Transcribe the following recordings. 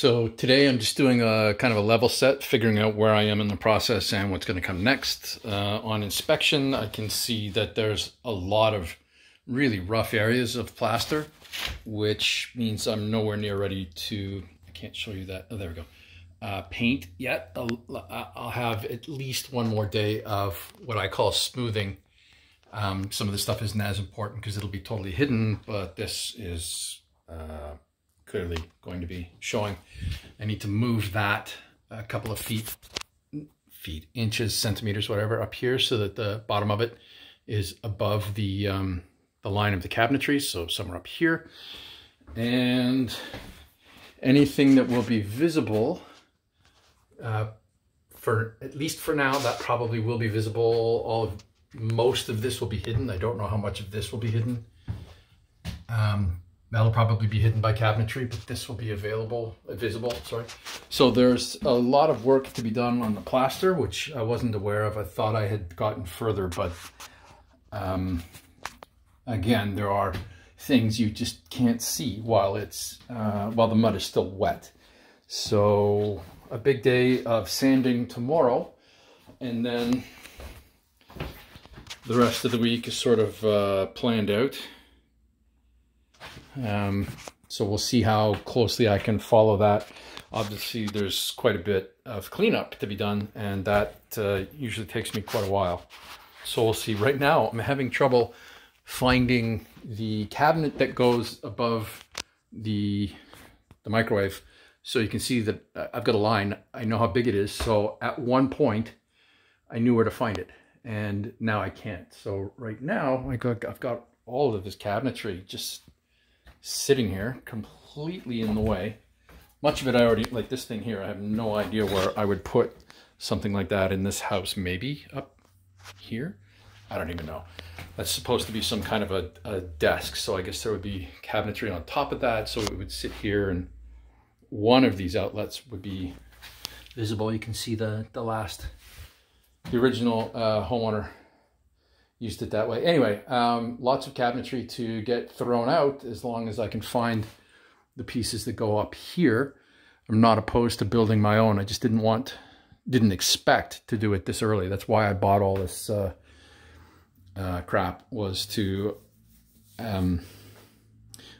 So today I'm just doing a kind of a level set, figuring out where I am in the process and what's going to come next. Uh, on inspection, I can see that there's a lot of really rough areas of plaster, which means I'm nowhere near ready to, I can't show you that, oh, there we go, uh, paint yet. I'll, I'll, have at least one more day of what I call smoothing. Um, some of the stuff isn't as important because it'll be totally hidden, but this is uh, clearly going to be showing. I need to move that a couple of feet, feet, inches, centimeters, whatever, up here so that the bottom of it is above the, um, the line of the cabinetry, so somewhere up here. And anything that will be visible, uh, for at least for now, that probably will be visible. All of most of this will be hidden. I don't know how much of this will be hidden. Um, That'll probably be hidden by cabinetry, but this will be available, uh, visible, sorry. So there's a lot of work to be done on the plaster, which I wasn't aware of. I thought I had gotten further, but um, again, there are things you just can't see while it's, uh, while the mud is still wet. So a big day of sanding tomorrow, and then the rest of the week is sort of uh, planned out. Um, so we'll see how closely I can follow that. Obviously, there's quite a bit of cleanup to be done, and that uh, usually takes me quite a while. So we'll see. Right now, I'm having trouble finding the cabinet that goes above the, the microwave. So you can see that I've got a line. I know how big it is. So at one point, I knew where to find it. And now I can't. So right now, I got, I've got all of this cabinetry just sitting here completely in the way. Much of it I already, like this thing here, I have no idea where I would put something like that in this house. Maybe up here? I don't even know. That's supposed to be some kind of a, a desk. So I guess there would be cabinetry on top of that. So it would sit here and one of these outlets would be visible. You can see the, the last, the original uh, homeowner used it that way. Anyway, um, lots of cabinetry to get thrown out as long as I can find the pieces that go up here. I'm not opposed to building my own. I just didn't want, didn't expect to do it this early. That's why I bought all this uh, uh, crap was to um,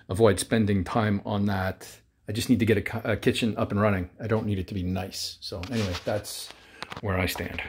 avoid spending time on that. I just need to get a, a kitchen up and running. I don't need it to be nice. So anyway, that's where I stand.